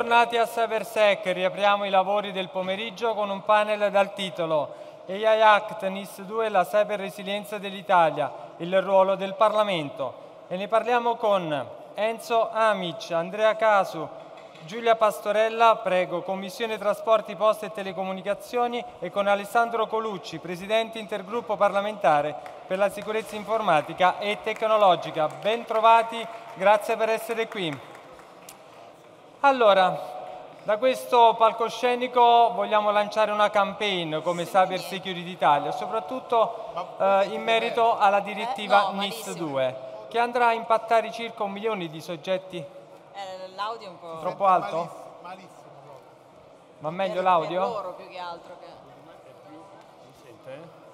Bentornati a Cybersec, riapriamo i lavori del pomeriggio con un panel dal titolo AI Act NIS 2 la cyber resilienza dell'Italia, il ruolo del Parlamento. E ne parliamo con Enzo Amic, Andrea Casu, Giulia Pastorella, prego, Commissione Trasporti, Poste e Telecomunicazioni e con Alessandro Colucci, Presidente Intergruppo parlamentare per la sicurezza informatica e tecnologica. Ben trovati, grazie per essere qui. Allora, da questo palcoscenico vogliamo lanciare una campaign come Cyber Security Italia, soprattutto eh, in merito alla direttiva NIS 2, che andrà a impattare circa un milione di soggetti. Eh, l'audio è un po'... Troppo alto? Malissimo. Ma meglio l'audio? Per loro più che altro che...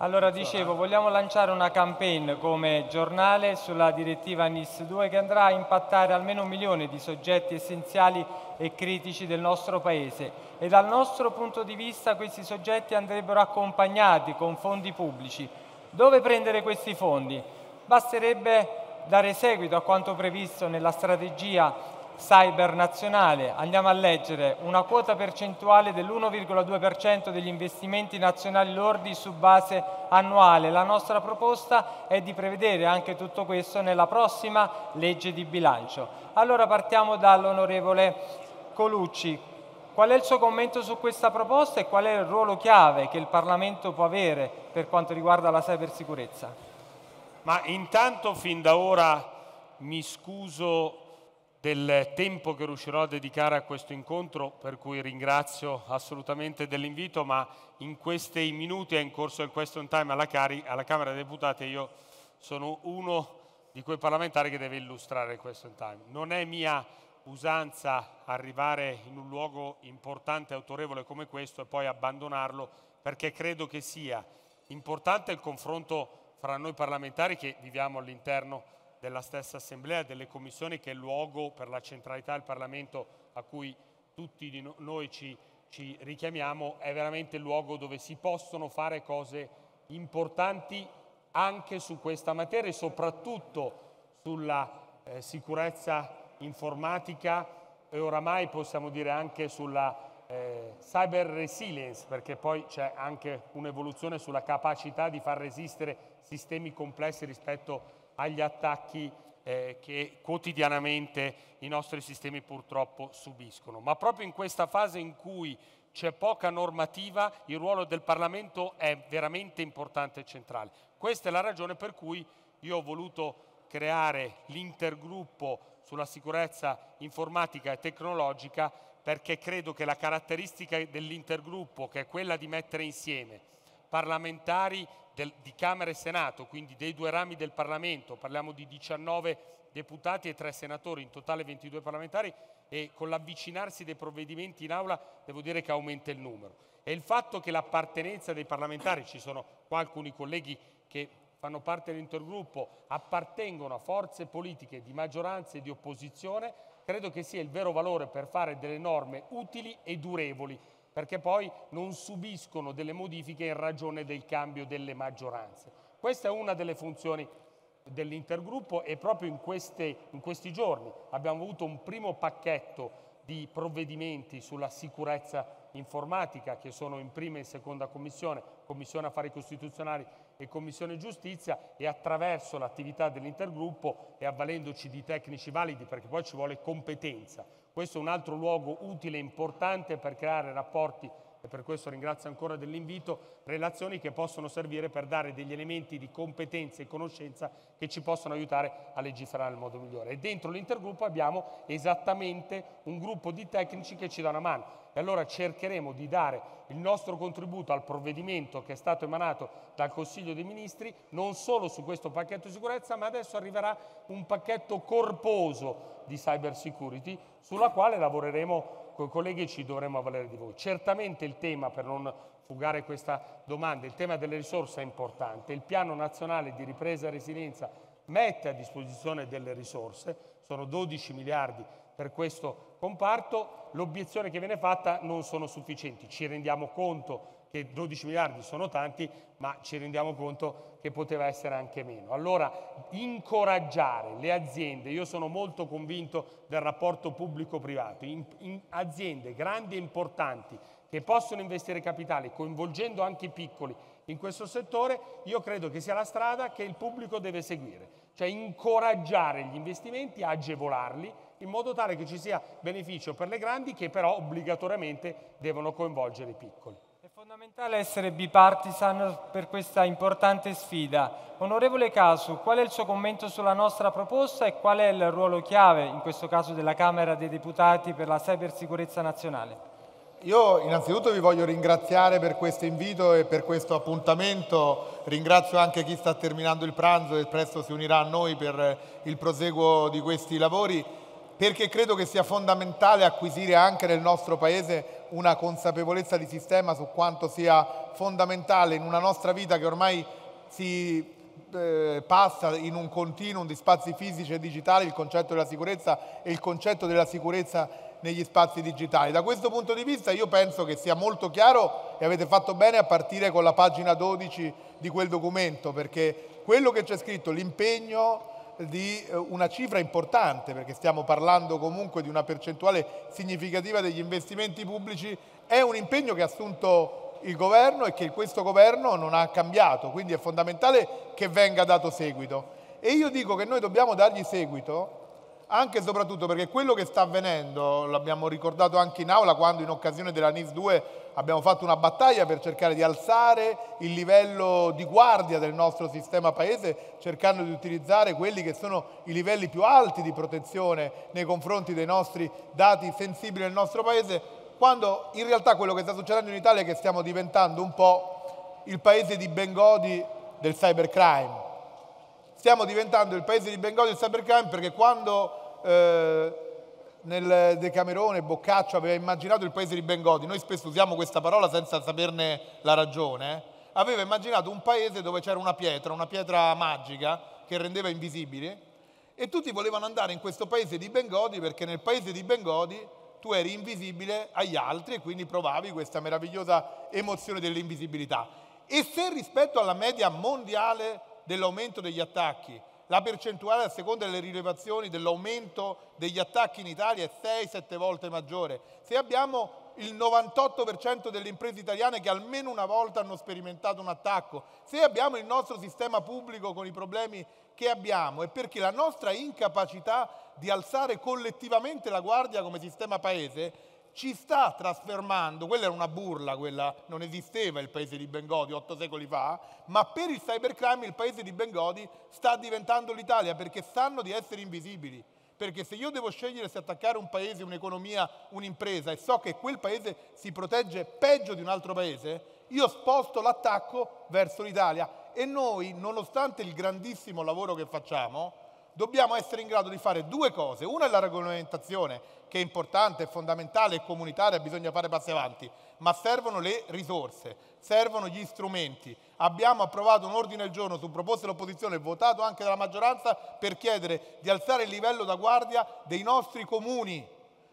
Allora dicevo, vogliamo lanciare una campaign come giornale sulla direttiva NIS 2 che andrà a impattare almeno un milione di soggetti essenziali e critici del nostro Paese e dal nostro punto di vista questi soggetti andrebbero accompagnati con fondi pubblici. Dove prendere questi fondi? Basterebbe dare seguito a quanto previsto nella strategia cyber nazionale, andiamo a leggere una quota percentuale dell'1,2% degli investimenti nazionali lordi su base annuale. La nostra proposta è di prevedere anche tutto questo nella prossima legge di bilancio. Allora partiamo dall'onorevole Colucci. Qual è il suo commento su questa proposta e qual è il ruolo chiave che il Parlamento può avere per quanto riguarda la cybersicurezza? Ma intanto fin da ora mi scuso del tempo che riuscirò a dedicare a questo incontro, per cui ringrazio assolutamente dell'invito, ma in questi minuti è in corso il question time alla, Cari, alla Camera dei Deputati e io sono uno di quei parlamentari che deve illustrare il question time. Non è mia usanza arrivare in un luogo importante e autorevole come questo e poi abbandonarlo perché credo che sia importante il confronto fra noi parlamentari che viviamo all'interno della stessa Assemblea, delle commissioni che è il luogo per la centralità del Parlamento a cui tutti noi ci, ci richiamiamo, è veramente il luogo dove si possono fare cose importanti anche su questa materia e soprattutto sulla eh, sicurezza informatica e oramai possiamo dire anche sulla eh, cyber resilience, perché poi c'è anche un'evoluzione sulla capacità di far resistere sistemi complessi rispetto agli attacchi eh, che quotidianamente i nostri sistemi purtroppo subiscono. Ma proprio in questa fase in cui c'è poca normativa, il ruolo del Parlamento è veramente importante e centrale. Questa è la ragione per cui io ho voluto creare l'intergruppo sulla sicurezza informatica e tecnologica perché credo che la caratteristica dell'intergruppo, che è quella di mettere insieme parlamentari del, di Camera e Senato, quindi dei due rami del Parlamento, parliamo di 19 deputati e 3 senatori, in totale 22 parlamentari, e con l'avvicinarsi dei provvedimenti in aula devo dire che aumenta il numero. E il fatto che l'appartenenza dei parlamentari, ci sono qua alcuni colleghi che fanno parte dell'intergruppo, appartengono a forze politiche di maggioranza e di opposizione, credo che sia il vero valore per fare delle norme utili e durevoli perché poi non subiscono delle modifiche in ragione del cambio delle maggioranze. Questa è una delle funzioni dell'intergruppo e proprio in, queste, in questi giorni abbiamo avuto un primo pacchetto di provvedimenti sulla sicurezza informatica che sono in prima e in seconda commissione, Commissione Affari Costituzionali e Commissione Giustizia e attraverso l'attività dell'intergruppo e avvalendoci di tecnici validi perché poi ci vuole competenza, questo è un altro luogo utile e importante per creare rapporti per questo ringrazio ancora dell'invito, relazioni che possono servire per dare degli elementi di competenza e conoscenza che ci possono aiutare a legiferare nel modo migliore. E dentro l'intergruppo abbiamo esattamente un gruppo di tecnici che ci dà una mano. E allora cercheremo di dare il nostro contributo al provvedimento che è stato emanato dal Consiglio dei Ministri, non solo su questo pacchetto di sicurezza, ma adesso arriverà un pacchetto corposo di cyber security sulla quale lavoreremo con i colleghi ci dovremo avvalere di voi. Certamente il tema, per non fugare questa domanda, il tema delle risorse è importante. Il piano nazionale di ripresa e resilienza mette a disposizione delle risorse, sono 12 miliardi per questo comparto, l'obiezione che viene fatta non sono sufficienti. Ci rendiamo conto che 12 miliardi sono tanti, ma ci rendiamo conto che poteva essere anche meno. Allora, incoraggiare le aziende, io sono molto convinto del rapporto pubblico-privato, in, in aziende grandi e importanti che possono investire capitale coinvolgendo anche i piccoli in questo settore, io credo che sia la strada che il pubblico deve seguire, cioè incoraggiare gli investimenti, agevolarli, in modo tale che ci sia beneficio per le grandi che però obbligatoriamente devono coinvolgere i piccoli. Fondamentale essere bipartisan per questa importante sfida. Onorevole Casu, qual è il suo commento sulla nostra proposta e qual è il ruolo chiave, in questo caso della Camera dei Deputati, per la cybersicurezza nazionale? Io innanzitutto vi voglio ringraziare per questo invito e per questo appuntamento, ringrazio anche chi sta terminando il pranzo e presto si unirà a noi per il proseguo di questi lavori, perché credo che sia fondamentale acquisire anche nel nostro Paese una consapevolezza di sistema su quanto sia fondamentale in una nostra vita che ormai si eh, passa in un continuum di spazi fisici e digitali il concetto della sicurezza e il concetto della sicurezza negli spazi digitali. Da questo punto di vista io penso che sia molto chiaro e avete fatto bene a partire con la pagina 12 di quel documento, perché quello che c'è scritto, l'impegno di eh, una cifra importante, perché stiamo parlando comunque di una percentuale significativa degli investimenti pubblici, è un impegno che ha assunto il governo e che questo governo non ha cambiato, quindi è fondamentale che venga dato seguito. E io dico che noi dobbiamo dargli seguito anche e soprattutto perché quello che sta avvenendo, l'abbiamo ricordato anche in aula quando in occasione della NIS 2 abbiamo fatto una battaglia per cercare di alzare il livello di guardia del nostro sistema paese, cercando di utilizzare quelli che sono i livelli più alti di protezione nei confronti dei nostri dati sensibili nel nostro paese, quando in realtà quello che sta succedendo in Italia è che stiamo diventando un po' il paese di Bengodi del cybercrime stiamo diventando il paese di Bengodi del cybercrime perché quando eh, nel Decamerone Boccaccio aveva immaginato il paese di Bengodi, noi spesso usiamo questa parola senza saperne la ragione, aveva immaginato un paese dove c'era una pietra, una pietra magica che rendeva invisibili e tutti volevano andare in questo paese di Bengodi perché nel paese di Bengodi tu eri invisibile agli altri e quindi provavi questa meravigliosa emozione dell'invisibilità. E se rispetto alla media mondiale dell'aumento degli attacchi. La percentuale a seconda delle rilevazioni dell'aumento degli attacchi in Italia è 6-7 volte maggiore. Se abbiamo il 98% delle imprese italiane che almeno una volta hanno sperimentato un attacco, se abbiamo il nostro sistema pubblico con i problemi che abbiamo, è perché la nostra incapacità di alzare collettivamente la guardia come sistema paese ci sta trasformando, quella era una burla, quella. Non esisteva il paese di Bengodi otto secoli fa, ma per il cybercrime il paese di Bengodi sta diventando l'Italia perché sanno di essere invisibili. Perché se io devo scegliere se attaccare un paese, un'economia, un'impresa e so che quel paese si protegge peggio di un altro paese, io sposto l'attacco verso l'Italia. E noi, nonostante il grandissimo lavoro che facciamo, dobbiamo essere in grado di fare due cose. Una è la regolamentazione, che è importante, è fondamentale, è comunitaria, bisogna fare passi avanti, ma servono le risorse, servono gli strumenti. Abbiamo approvato un ordine del giorno su proposta dell'opposizione, votato anche dalla maggioranza, per chiedere di alzare il livello da guardia dei nostri comuni,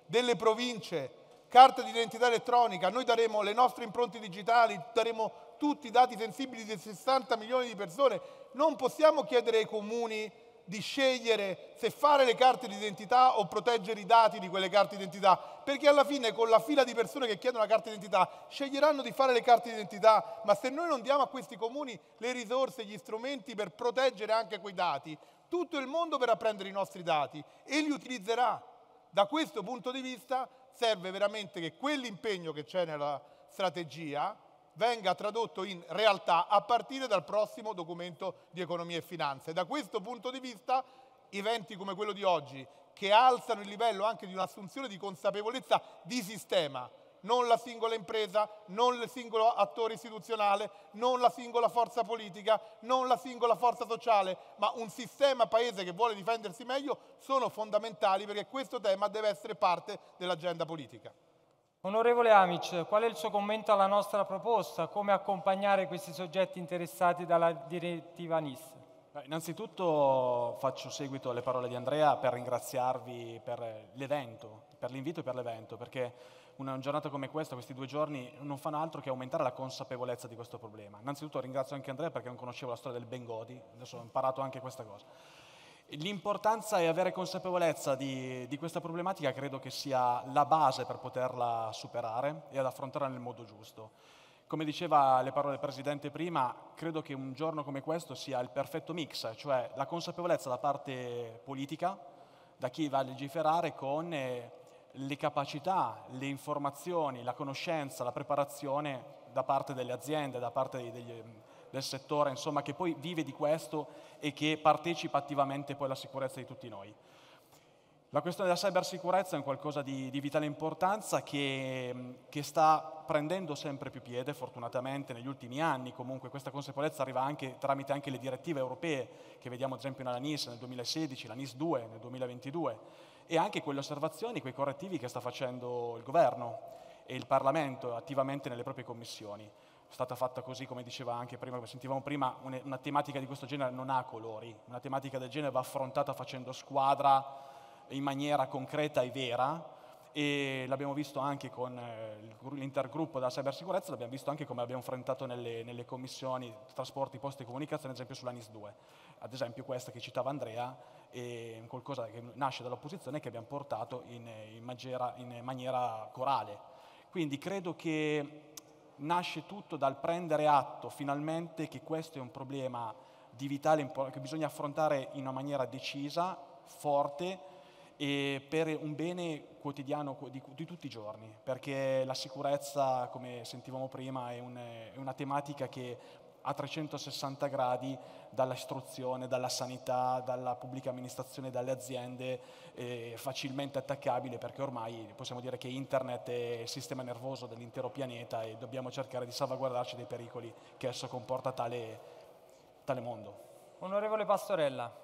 delle province, carta di identità elettronica, noi daremo le nostre impronte digitali, daremo tutti i dati sensibili di 60 milioni di persone. Non possiamo chiedere ai comuni di scegliere se fare le carte d'identità o proteggere i dati di quelle carte d'identità, perché alla fine con la fila di persone che chiedono la carta d'identità sceglieranno di fare le carte d'identità, ma se noi non diamo a questi comuni le risorse, gli strumenti per proteggere anche quei dati, tutto il mondo verrà a prendere i nostri dati e li utilizzerà. Da questo punto di vista serve veramente che quell'impegno che c'è nella strategia venga tradotto in realtà a partire dal prossimo documento di economia e finanza. E da questo punto di vista eventi come quello di oggi, che alzano il livello anche di un'assunzione di consapevolezza di sistema, non la singola impresa, non il singolo attore istituzionale, non la singola forza politica, non la singola forza sociale, ma un sistema paese che vuole difendersi meglio, sono fondamentali perché questo tema deve essere parte dell'agenda politica. Onorevole Amic, qual è il suo commento alla nostra proposta? Come accompagnare questi soggetti interessati dalla direttiva NIS? innanzitutto faccio seguito alle parole di Andrea per ringraziarvi per l'evento, per l'invito e per l'evento, perché una giornata come questa, questi due giorni, non fanno altro che aumentare la consapevolezza di questo problema. Innanzitutto ringrazio anche Andrea perché non conoscevo la storia del Bengodi, adesso ho imparato anche questa cosa. L'importanza è avere consapevolezza di, di, questa problematica, credo che sia la base per poterla superare e ad affrontarla nel modo giusto. Come diceva le parole del Presidente prima, credo che un giorno come questo sia il perfetto mix, cioè la consapevolezza da parte politica, da chi va a legiferare, con eh, le capacità, le informazioni, la conoscenza, la preparazione da parte delle aziende, da parte degli, del settore, insomma, che poi vive di questo e che partecipa attivamente poi alla sicurezza di tutti noi. La questione della cybersicurezza è un qualcosa di, di vitale importanza che, che, sta prendendo sempre più piede, fortunatamente negli ultimi anni, comunque questa consapevolezza arriva anche tramite anche le direttive europee che vediamo ad esempio nella NIS nel 2016, la NIS 2 nel 2022 e anche quelle osservazioni, quei correttivi che sta facendo il governo e il Parlamento attivamente nelle proprie commissioni. Stata fatta così, come diceva anche prima, come sentivamo prima, una tematica di questo genere non ha colori, una tematica del genere va affrontata facendo squadra, in maniera concreta e vera e l'abbiamo visto anche con eh, l'intergruppo della cybersicurezza, l'abbiamo visto anche come abbiamo affrontato nelle, nelle commissioni trasporti, poste e comunicazione, ad esempio sulla NIS 2. Ad esempio questa che citava Andrea è qualcosa che nasce dall'opposizione e che abbiamo portato in, in, maniera, in maniera corale. Quindi credo che nasce tutto dal prendere atto finalmente che questo è un problema di vitale che bisogna affrontare in una maniera decisa, forte, e per un bene quotidiano di, di, tutti i giorni, perché la sicurezza, come sentivamo prima, è, un, è una tematica che a 360 gradi dall'istruzione, dalla sanità, dalla pubblica amministrazione, dalle aziende, è facilmente attaccabile perché ormai possiamo dire che internet è il sistema nervoso dell'intero pianeta e dobbiamo cercare di salvaguardarci dai pericoli che esso comporta tale, tale mondo. Onorevole Pastorella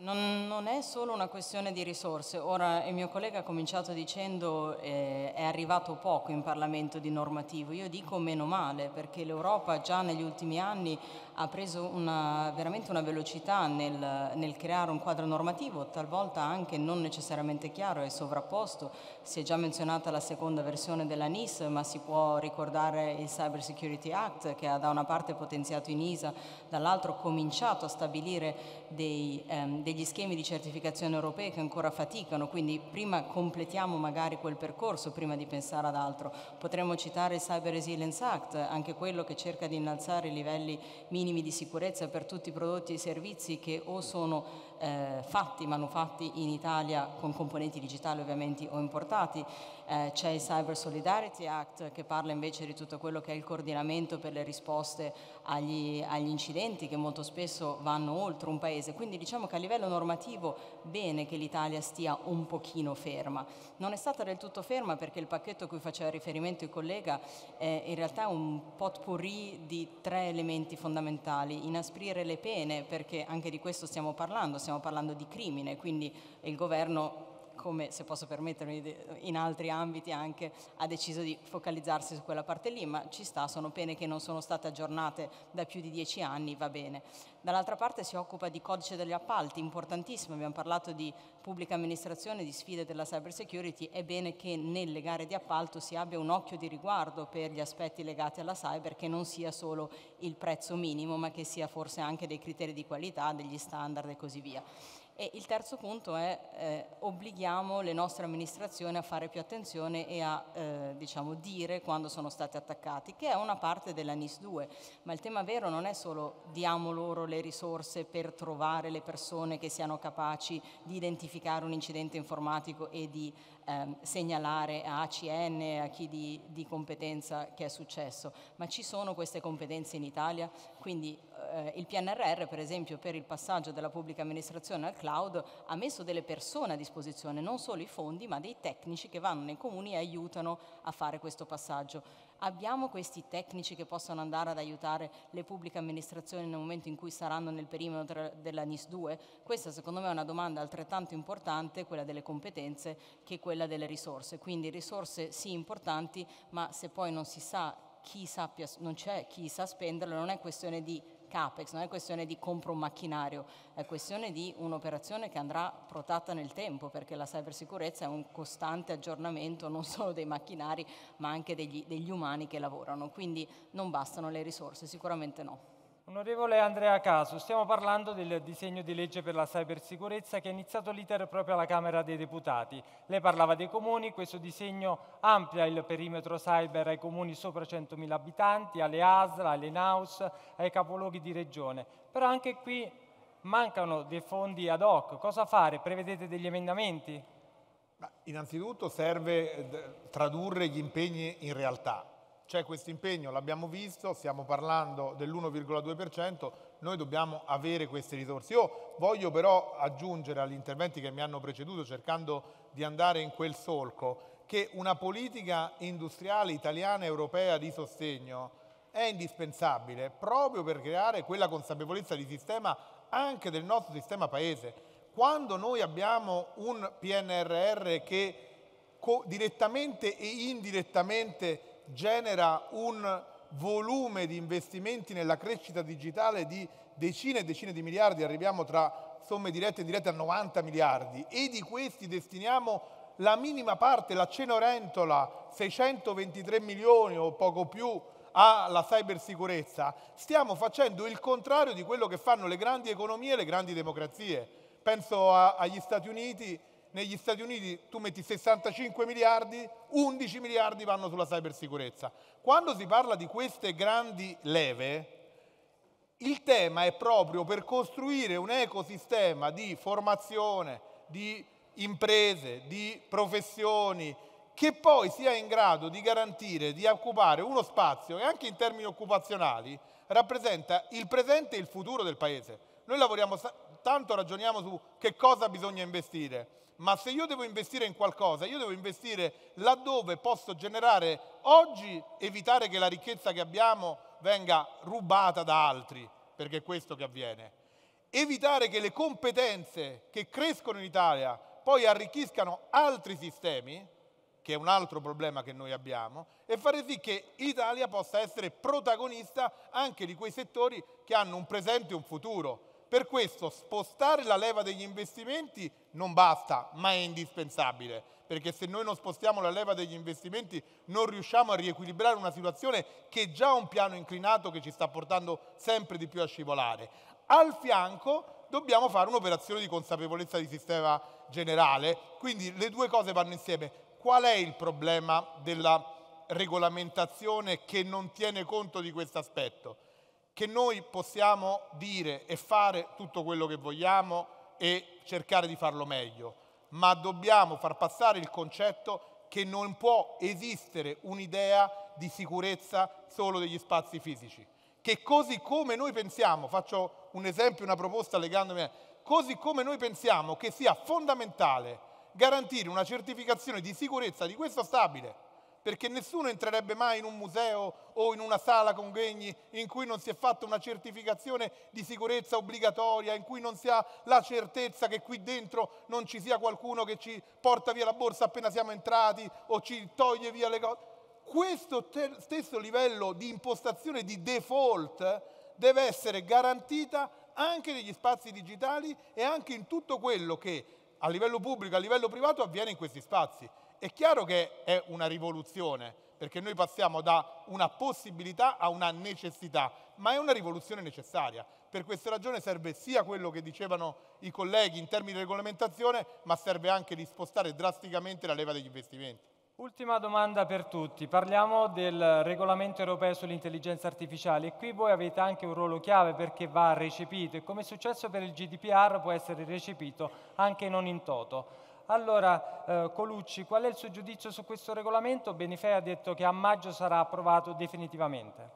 non, non, è solo una questione di risorse. Ora il mio collega ha cominciato dicendo eh, è arrivato poco in Parlamento di normativo. Io dico meno male perché l'Europa già negli ultimi anni ha preso una, veramente una velocità nel, nel, creare un quadro normativo, talvolta anche non necessariamente chiaro e sovrapposto. Si è già menzionata la seconda versione della NIS, ma si può ricordare il Cyber Security Act che ha da una parte potenziato in ISA, dall'altro cominciato a stabilire dei, ehm, degli schemi di certificazione europei che ancora faticano, quindi prima completiamo magari quel percorso prima di pensare ad altro. Potremmo citare il Cyber Resilience Act, anche quello che cerca di innalzare i livelli minimi di sicurezza per tutti i prodotti e servizi che o sono eh, fatti, manufatti in Italia con componenti digitali ovviamente o importati. Eh, c'è il Cyber Solidarity Act che parla invece di tutto quello che è il coordinamento per le risposte agli, agli incidenti che molto spesso vanno oltre un paese. Quindi diciamo che a livello normativo bene che l'Italia stia un pochino ferma. Non è stata del tutto ferma perché il pacchetto a cui faceva riferimento il collega è in realtà un potpourri di tre elementi fondamentali. Inasprire le pene perché anche di questo stiamo parlando, stiamo parlando di crimine, quindi il governo come se posso permettermi in altri ambiti anche, ha deciso di focalizzarsi su quella parte lì, ma ci sta, sono pene che non sono state aggiornate da più di dieci anni, va bene. Dall'altra parte si occupa di codice degli appalti, importantissimo, abbiamo parlato di pubblica amministrazione, di sfide della cyber security, è bene che nelle gare di appalto si abbia un occhio di riguardo per gli aspetti legati alla cyber, che non sia solo il prezzo minimo, ma che sia forse anche dei criteri di qualità, degli standard e così via. E il terzo punto è eh, obblighiamo le nostre amministrazioni a fare più attenzione e a eh, diciamo, dire quando sono stati attaccati, che è una parte della NIS 2, ma il tema vero non è solo diamo loro le risorse per trovare le persone che siano capaci di identificare un incidente informatico e di eh, segnalare a ACN, a chi di, di competenza che è successo, ma ci sono queste competenze in Italia, quindi eh, il PNRR, per esempio, per il passaggio della pubblica amministrazione al cloud, ha messo delle persone a disposizione, non solo i fondi, ma dei tecnici che vanno nei comuni e aiutano a fare questo passaggio. Abbiamo questi tecnici che possono andare ad aiutare le pubbliche amministrazioni nel momento in cui saranno nel perimetro della NIS 2? Questa secondo me è una domanda altrettanto importante, quella delle competenze, che quella delle risorse. Quindi risorse sì importanti, ma se poi non si sa chi sappia, non c'è chi sa spenderle, non è questione di capex, non è questione di compro un macchinario, è questione di un'operazione che andrà protata nel tempo perché la cybersicurezza è un costante aggiornamento non solo dei macchinari ma anche degli, degli umani che lavorano, quindi non bastano le risorse, sicuramente no. Onorevole Andrea Caso, stiamo parlando del disegno di legge per la cybersicurezza che ha iniziato l'iter proprio alla Camera dei Deputati. Lei parlava dei comuni, questo disegno amplia il perimetro cyber ai comuni sopra 100.000 abitanti, alle ASL, alle NAUS, ai capoluoghi di regione. Però anche qui mancano dei fondi ad hoc. Cosa fare? Prevedete degli emendamenti? innanzitutto serve eh, tradurre gli impegni in realtà c'è questo impegno, l'abbiamo visto, stiamo parlando dell'1,2%, noi dobbiamo avere queste risorse. Io voglio però aggiungere agli interventi che mi hanno preceduto, cercando di andare in quel solco, che una politica industriale italiana e europea di sostegno è indispensabile proprio per creare quella consapevolezza di sistema anche del nostro sistema paese. Quando noi abbiamo un PNRR che direttamente e indirettamente genera un volume di investimenti nella crescita digitale di decine e decine di miliardi, arriviamo tra somme dirette e indirette a 90 miliardi e di questi destiniamo la minima parte, la Cenerentola, 623 milioni o poco più alla cybersicurezza, stiamo facendo il contrario di quello che fanno le grandi economie e le grandi democrazie. Penso a, agli Stati Uniti negli Stati Uniti tu metti 65 miliardi, 11 miliardi vanno sulla cybersicurezza. Quando si parla di queste grandi leve, il tema è proprio per costruire un ecosistema di formazione, di imprese, di professioni, che poi sia in grado di garantire, di occupare uno spazio e anche in termini occupazionali rappresenta il presente e il futuro del Paese. Noi lavoriamo tanto, ragioniamo su che cosa bisogna investire ma se io devo investire in qualcosa, io devo investire laddove posso generare oggi, evitare che la ricchezza che abbiamo venga rubata da altri, perché è questo che avviene. Evitare che le competenze che crescono in Italia poi arricchiscano altri sistemi, che è un altro problema che noi abbiamo, e fare sì che l'Italia possa essere protagonista anche di quei settori che hanno un presente e un futuro per questo spostare la leva degli investimenti non basta, ma è indispensabile, perché se noi non spostiamo la leva degli investimenti non riusciamo a riequilibrare una situazione che è già un piano inclinato che ci sta portando sempre di più a scivolare. Al fianco dobbiamo fare un'operazione di consapevolezza di sistema generale, quindi le due cose vanno insieme. Qual è il problema della regolamentazione che non tiene conto di questo aspetto? Che noi possiamo dire e fare tutto quello che vogliamo e cercare di farlo meglio, ma dobbiamo far passare il concetto che non può esistere un'idea di sicurezza solo degli spazi fisici, che così come noi pensiamo, faccio un esempio, una proposta legandomi a così come noi pensiamo che sia fondamentale garantire una certificazione di sicurezza di questo stabile, perché nessuno entrerebbe mai in un museo o in una sala convegni in cui non si è fatta una certificazione di sicurezza obbligatoria, in cui non si ha la certezza che qui dentro non ci sia qualcuno che ci porta via la borsa appena siamo entrati o ci toglie via le cose. Questo te- stesso livello di impostazione di default deve essere garantita anche negli spazi digitali e anche in tutto quello che a livello pubblico, a livello privato avviene in questi spazi. È chiaro che è una rivoluzione, perché noi passiamo da una possibilità a una necessità, ma è una rivoluzione necessaria. Per questa ragione serve sia quello che dicevano i colleghi in termini di regolamentazione, ma serve anche di spostare drasticamente la leva degli investimenti. Ultima domanda per tutti, parliamo del regolamento europeo sull'intelligenza artificiale e qui voi avete anche un ruolo chiave perché va recepito e come è successo per il GDPR può essere recepito anche non in toto. Allora, eh, Colucci, qual è il suo giudizio su questo regolamento? Benifei ha detto che a maggio sarà approvato definitivamente.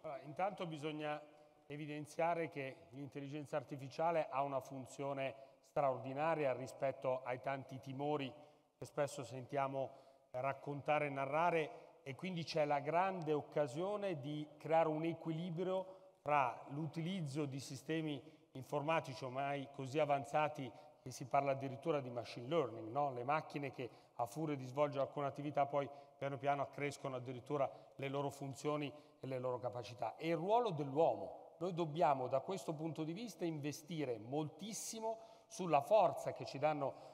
Allora, intanto bisogna evidenziare che l'intelligenza artificiale ha una funzione straordinaria rispetto ai tanti timori che spesso sentiamo raccontare e narrare e quindi c'è la grande occasione di creare un equilibrio tra l'utilizzo di sistemi informatici ormai così avanzati e si parla addirittura di machine learning, no? le macchine che a furia di svolgere alcune attività poi piano piano accrescono addirittura le loro funzioni e le loro capacità. E il ruolo dell'uomo, noi dobbiamo da questo punto di vista investire moltissimo sulla forza che ci danno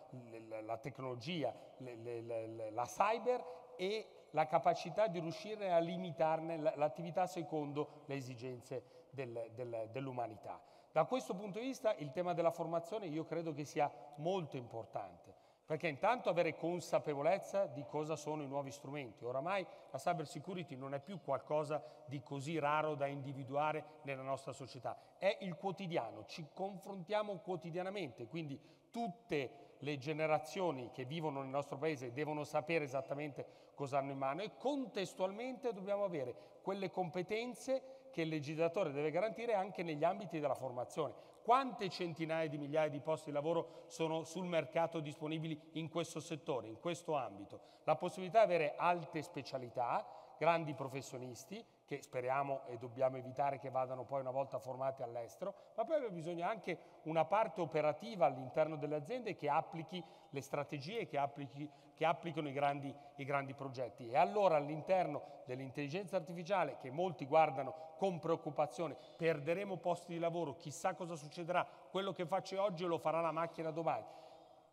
la tecnologia, la cyber e la capacità di riuscire a limitarne l'attività secondo le esigenze del, del, dell'umanità. Da questo punto di vista il tema della formazione io credo che sia molto importante, perché intanto avere consapevolezza di cosa sono i nuovi strumenti. Oramai la cyber security non è più qualcosa di così raro da individuare nella nostra società, è il quotidiano, ci confrontiamo quotidianamente, quindi tutte le generazioni che vivono nel nostro paese devono sapere esattamente cosa hanno in mano e contestualmente dobbiamo avere quelle competenze che il legislatore deve garantire anche negli ambiti della formazione. Quante centinaia di migliaia di posti di lavoro sono sul mercato disponibili in questo settore, in questo ambito? La possibilità di avere alte specialità, grandi professionisti, che speriamo e dobbiamo evitare che vadano poi una volta formati all'estero, ma poi abbiamo bisogno anche una parte operativa all'interno delle aziende che applichi le strategie, che, applichi, che applicano i grandi, i grandi progetti. E allora all'interno dell'intelligenza artificiale, che molti guardano con preoccupazione, perderemo posti di lavoro, chissà cosa succederà, quello che faccio oggi lo farà la macchina domani.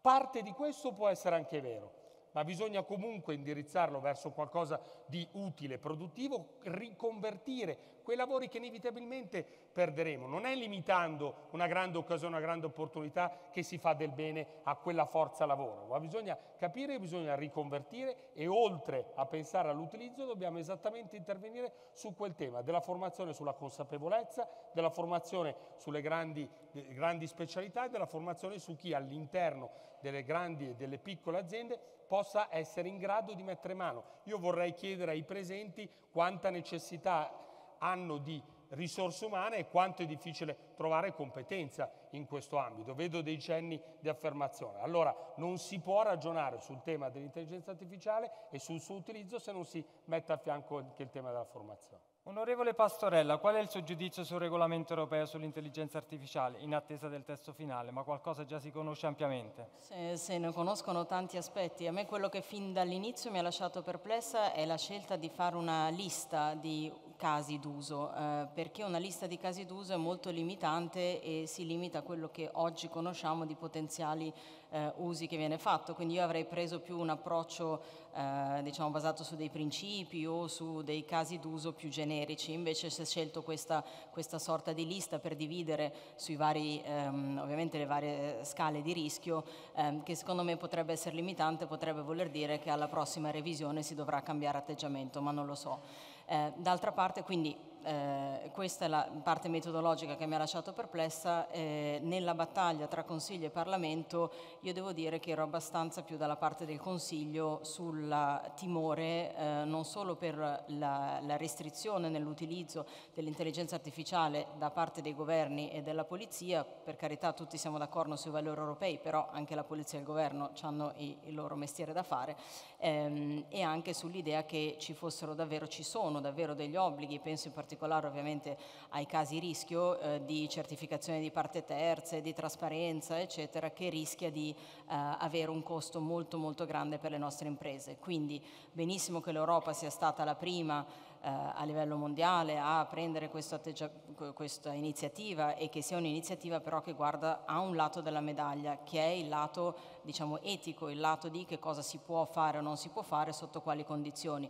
Parte di questo può essere anche vero, ma bisogna comunque indirizzarlo verso qualcosa di utile, produttivo, riconvertire quei lavori che inevitabilmente perderemo. Non è limitando una grande occasione, una grande opportunità che si fa del bene a quella forza lavoro, ma bisogna capire che bisogna riconvertire e oltre a pensare all'utilizzo dobbiamo esattamente intervenire su quel tema della formazione sulla consapevolezza, della formazione sulle grandi, grandi specialità e della formazione su chi all'interno delle grandi e delle piccole aziende possa essere in grado di mettere mano. Io vorrei chiedere ai presenti quanta necessità hanno di risorse umane e quanto è difficile trovare competenza in questo ambito. Vedo dei cenni di affermazione. Allora non si può ragionare sul tema dell'intelligenza artificiale e sul suo utilizzo se non si mette a fianco anche il tema della formazione. Onorevole Pastorella, qual è il suo giudizio sul regolamento europeo sull'intelligenza artificiale, in attesa del testo finale, ma qualcosa già si conosce ampiamente? Se, se, ne conoscono tanti aspetti. A me quello che fin dall'inizio mi ha lasciato perplessa è la scelta di fare una lista di casi d'uso, eh, perché una lista di casi d'uso è molto limitante e si limita a quello che oggi conosciamo di potenziali eh, usi che viene fatto. Quindi io avrei preso più un approccio eh, diciamo, basato su dei principi o su dei casi d'uso più generici. Invece si è scelto questa, questa sorta di lista per dividere sui vari, ehm, ovviamente le varie scale di rischio, ehm, che secondo me potrebbe essere limitante, potrebbe voler dire che alla prossima revisione si dovrà cambiare atteggiamento, ma non lo so. Eh, d'altra parte, quindi, eh, questa è la parte metodologica che mi ha lasciato perplessa, eh, nella battaglia tra Consiglio e Parlamento io devo dire che ero abbastanza più dalla parte del Consiglio sul timore eh, non solo per la, la restrizione nell'utilizzo dell'intelligenza artificiale da parte dei governi e della polizia, per carità tutti siamo d'accordo sui valori europei, però anche la polizia e il governo hanno il, il loro mestiere da fare, ehm, e anche sull'idea che ci fossero davvero, ci sono davvero degli obblighi, penso in particolare particolare ovviamente ai casi rischio eh, di certificazione di parte terze, di trasparenza, eccetera, che rischia di eh, avere un costo molto molto grande per le nostre imprese. Quindi benissimo che l'Europa sia stata la prima eh, a livello mondiale a prendere questa iniziativa e che sia un'iniziativa però che guarda a un lato della medaglia, che è il lato diciamo, etico, il lato di che cosa si può fare o non si può fare, sotto quali condizioni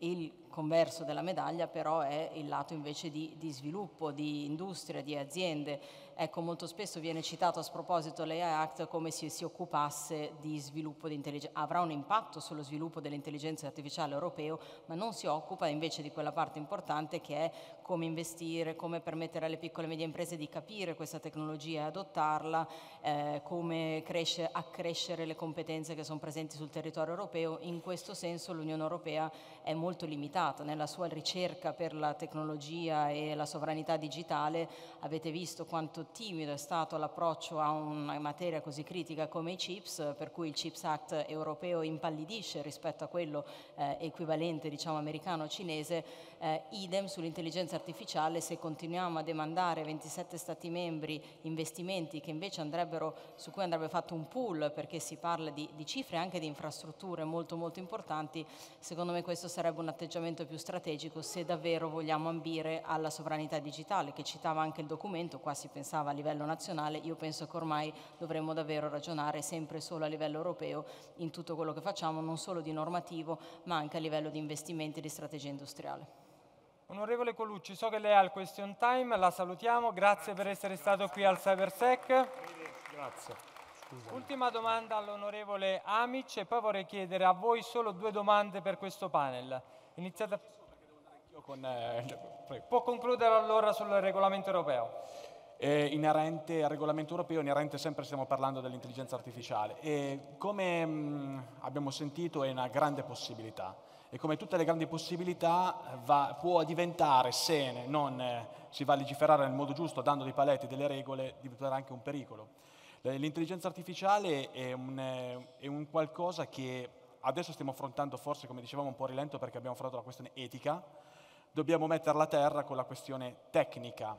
il converso della medaglia però è il lato invece di, di sviluppo, di industria, di aziende Ecco, molto spesso viene citato a sproposito l'AI Act come se si occupasse di sviluppo di intelligenza, avrà un impatto sullo sviluppo dell'intelligenza artificiale europeo, ma non si occupa invece di quella parte importante che è come investire, come permettere alle piccole e medie imprese di capire questa tecnologia e adottarla, eh, come cresce, accrescere le competenze che sono presenti sul territorio europeo. In questo senso l'Unione Europea è molto limitata nella sua ricerca per la tecnologia e la sovranità digitale. Avete visto quanto timido è stato l'approccio a una materia così critica come i CHIPS, per cui il CHIPS Act europeo impallidisce rispetto a quello eh, equivalente diciamo, americano-cinese, eh, idem sull'intelligenza artificiale se continuiamo a demandare 27 Stati membri investimenti che invece andrebbero, su cui andrebbe fatto un pool perché si parla di, di cifre anche di infrastrutture molto molto importanti, secondo me questo sarebbe un atteggiamento più strategico se davvero vogliamo ambire alla sovranità digitale, che citava anche il documento, qua si pensava a livello nazionale, io penso che ormai dovremmo davvero ragionare sempre solo a livello europeo in tutto quello che facciamo, non solo di normativo, ma anche a livello di investimenti e di strategia industriale. Onorevole Colucci, so che lei ha il question time, la salutiamo, grazie per essere stato qui al Cybersec. Grazie. Scusami. Ultima domanda all'onorevole Amic e poi vorrei chiedere a voi solo due domande per questo panel. Iniziate... Con, eh, Può concludere allora sul regolamento europeo. Eh, inerente al regolamento europeo, inerente sempre stiamo parlando dell'intelligenza artificiale e come mh, abbiamo sentito è una grande possibilità e come tutte le grandi possibilità va, può diventare, se non eh, si va a legiferare nel modo giusto dando dei paletti, delle regole, diventare anche un pericolo. L'intelligenza artificiale è un, è un, qualcosa che adesso stiamo affrontando forse, come dicevamo, un po' rilento perché abbiamo affrontato la questione etica, dobbiamo metterla a terra con la questione tecnica.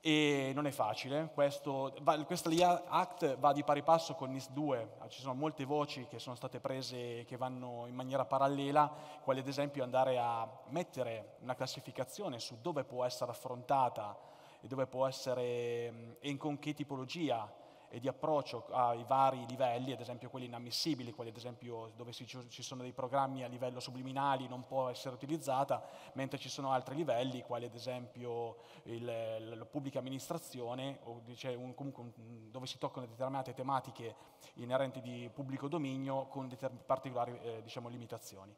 E non è facile. Questo, va, questa LIA Act va di pari passo con NIS 2, ci sono molte voci che sono state prese che vanno in maniera parallela, quali ad esempio andare a mettere una classificazione su dove può essere affrontata e dove può essere e con che tipologia e di approccio ai vari livelli, ad esempio quelli inammissibili, quelli ad esempio dove ci sono dei programmi a livello subliminali non può essere utilizzata, mentre ci sono altri livelli, quali ad esempio il, la pubblica amministrazione, cioè un, un, dove si toccano determinate tematiche inerenti di pubblico dominio con particolari eh, diciamo, limitazioni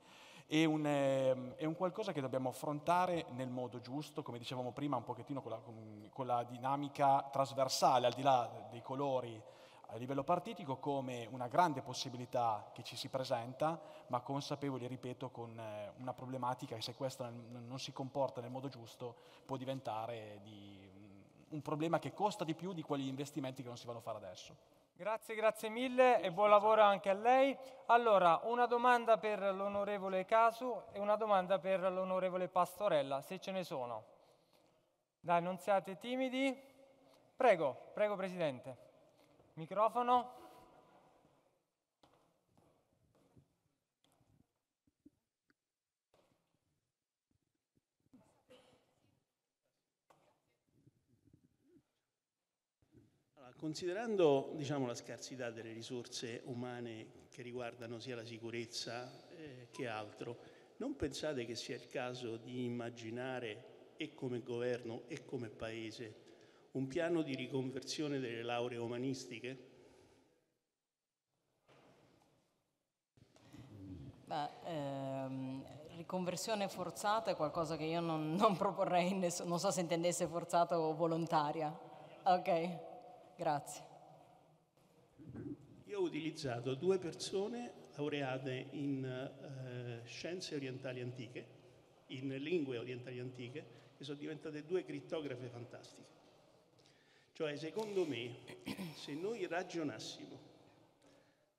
è un, eh, è un, qualcosa che dobbiamo affrontare nel modo giusto, come dicevamo prima, un pochettino con la, con la, dinamica trasversale, al di là dei colori a livello partitico, come una grande possibilità che ci si presenta, ma consapevoli, ripeto, con eh, una problematica che se questa non si comporta nel modo giusto può diventare di, un problema che costa di più di quegli investimenti che non si vanno a fare adesso. Grazie, grazie mille e buon lavoro anche a lei. Allora, una domanda per l'onorevole Casu e una domanda per l'onorevole Pastorella, se ce ne sono. Dai, non siate timidi. Prego, prego Presidente. Microfono. Considerando diciamo, la scarsità delle risorse umane che riguardano sia la sicurezza eh, che altro, non pensate che sia il caso di immaginare, e come governo e come Paese, un piano di riconversione delle lauree umanistiche? Beh, ehm, riconversione forzata è qualcosa che io non, non proporrei, non so se intendesse forzata o volontaria. Ok. Grazie. Io ho utilizzato due persone laureate in eh, scienze orientali antiche, in lingue orientali antiche, che sono diventate due crittografe fantastiche. Cioè, secondo me, se noi ragionassimo,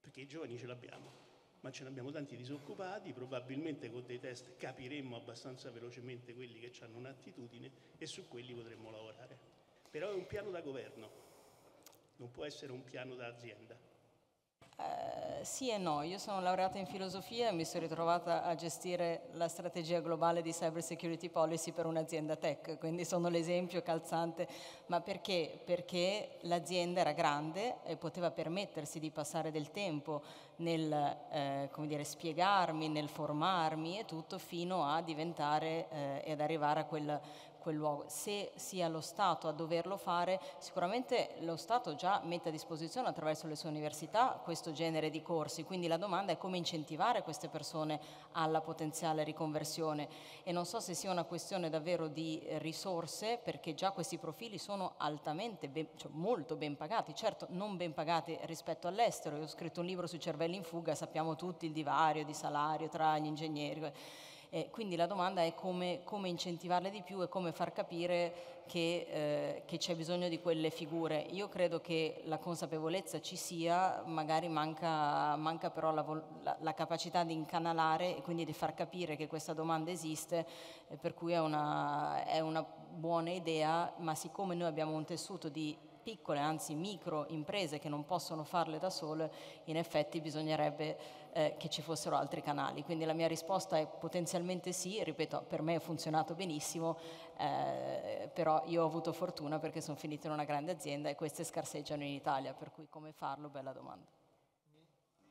perché i giovani ce l'abbiamo, ma ce ne abbiamo tanti disoccupati, probabilmente con dei test capiremmo abbastanza velocemente quelli che hanno un'attitudine e su quelli potremmo lavorare. Però è un piano da governo, non può essere un piano da azienda. Eh, sì e no, io sono laureata in filosofia e mi sono ritrovata a gestire la strategia globale di cyber security policy per un'azienda tech, quindi sono l'esempio calzante, ma perché? Perché l'azienda era grande e poteva permettersi di passare del tempo nel eh, dire, spiegarmi, nel formarmi e tutto fino a diventare eh, e ad arrivare a quel, quel luogo. Se sia lo Stato a doverlo fare, sicuramente lo Stato già mette a disposizione attraverso le sue università questo genere di corsi, quindi la domanda è come incentivare queste persone alla potenziale riconversione. E non so se sia una questione davvero di risorse perché già questi profili sono altamente, ben, cioè molto ben pagati, certo non ben pagati rispetto all'estero, io ho scritto un libro sui cervelli in fuga, sappiamo tutti il divario di salario tra gli ingegneri eh, quindi la domanda è come, come, incentivarle di più e come far capire che, eh, che, c'è bisogno di quelle figure. Io credo che la consapevolezza ci sia, magari manca, manca però la, la, la, capacità di incanalare e quindi di far capire che questa domanda esiste, eh, per cui è una, è una buona idea, ma siccome noi abbiamo un tessuto di piccole, anzi micro imprese che non possono farle da sole, in effetti bisognerebbe eh, che ci fossero altri canali. Quindi la mia risposta è potenzialmente sì, ripeto, per me ha funzionato benissimo, eh, però io ho avuto fortuna perché sono finita in una grande azienda e queste scarseggiano in Italia, per cui come farlo? Bella domanda.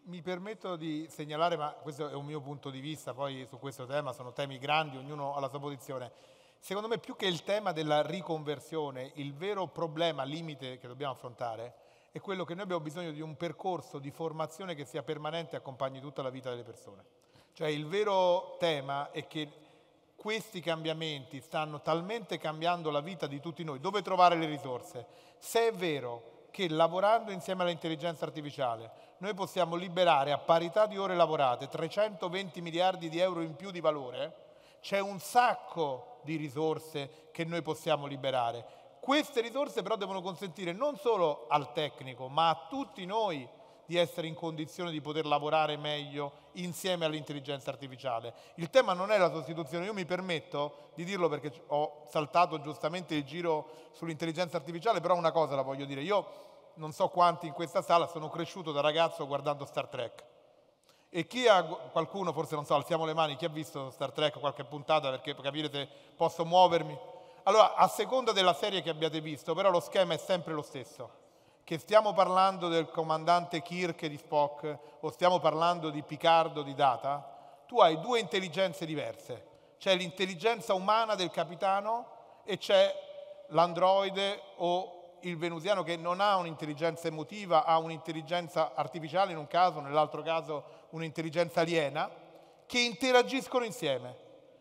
Mi permetto di segnalare, ma questo è un mio punto di vista, poi su questo tema sono temi grandi, ognuno ha la sua posizione. Secondo me più che il tema della riconversione, il vero problema limite che dobbiamo affrontare è quello che noi abbiamo bisogno di un percorso di formazione che sia permanente e accompagni tutta la vita delle persone. Cioè il vero tema è che questi cambiamenti stanno talmente cambiando la vita di tutti noi. Dove trovare le risorse? Se è vero che lavorando insieme all'intelligenza artificiale noi possiamo liberare a parità di ore lavorate 320 miliardi di euro in più di valore, c'è un sacco di risorse che noi possiamo liberare. Queste risorse però devono consentire non solo al tecnico, ma a tutti noi di essere in condizione di poter lavorare meglio insieme all'intelligenza artificiale. Il tema non è la sostituzione, io mi permetto di dirlo perché ho saltato giustamente il giro sull'intelligenza artificiale, però una cosa la voglio dire, io non so quanti in questa sala sono cresciuto da ragazzo guardando Star Trek. E chi ha, qualcuno, forse non so, alziamo le mani, chi ha visto Star Trek qualche puntata perché per capire se posso muovermi? Allora, a seconda della serie che abbiate visto, però lo schema è sempre lo stesso. Che stiamo parlando del comandante Kirk di Spock o stiamo parlando di Picardo di Data, tu hai due intelligenze diverse. C'è l'intelligenza umana del capitano e c'è l'androide o il venusiano che non ha un'intelligenza emotiva, ha un'intelligenza artificiale in un caso, nell'altro caso un'intelligenza aliena, che interagiscono insieme.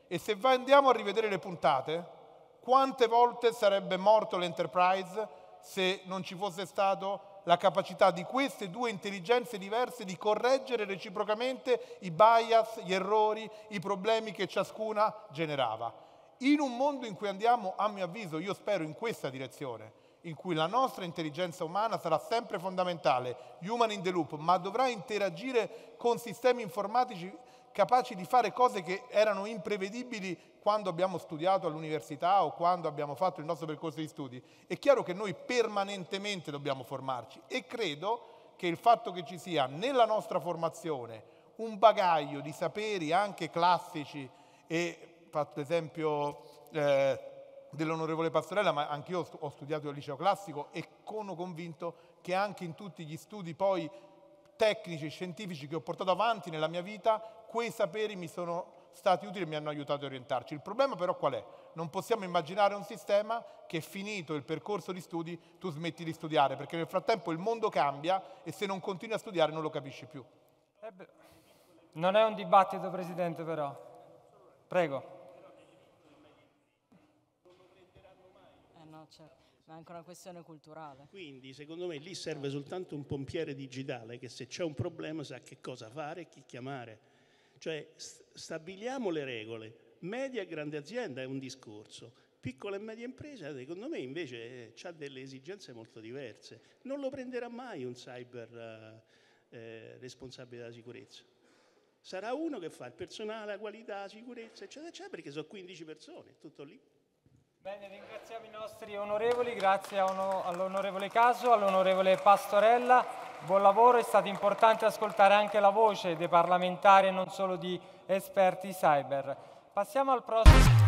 E se andiamo a rivedere le puntate, quante volte sarebbe morto l'Enterprise se non ci fosse stata la capacità di queste due intelligenze diverse di correggere reciprocamente i bias, gli errori, i problemi che ciascuna generava. In un mondo in cui andiamo, a mio avviso, io spero in questa direzione, in cui la nostra intelligenza umana sarà sempre fondamentale, human in the loop, ma dovrà interagire con sistemi informatici capaci di fare cose che erano imprevedibili quando abbiamo studiato all'università o quando abbiamo fatto il nostro percorso di studi. È chiaro che noi permanentemente dobbiamo formarci e credo che il fatto che ci sia nella nostra formazione un bagaglio di saperi anche classici e fatto esempio eh, dell'onorevole Pastorella, ma anch'io ho studiato al liceo classico e sono convinto che anche in tutti gli studi poi tecnici e scientifici che ho portato avanti nella mia vita, quei saperi mi sono stati utili e mi hanno aiutato a orientarci. Il problema però qual è? Non possiamo immaginare un sistema che finito il percorso di studi tu smetti di studiare, perché nel frattempo il mondo cambia e se non continui a studiare non lo capisci più. Eh non è un dibattito, Presidente, però. Prego. Certo. ma è anche una questione culturale. Quindi secondo me lì serve soltanto un pompiere digitale che se c'è un problema sa che cosa fare e chi chiamare. Cioè stabiliamo le regole. Media e grande azienda è un discorso, piccola e media impresa secondo me invece ha delle esigenze molto diverse. Non lo prenderà mai un cyber eh, eh, responsabile della sicurezza. Sarà uno che fa il personale, la qualità, la sicurezza, eccetera, eccetera, perché sono 15 persone, tutto lì. Bene, ringraziamo i nostri onorevoli, grazie all'onorevole Caso, all'onorevole Pastorella, buon lavoro, è stato importante ascoltare anche la voce dei parlamentari e non solo di esperti cyber. Passiamo al prossimo.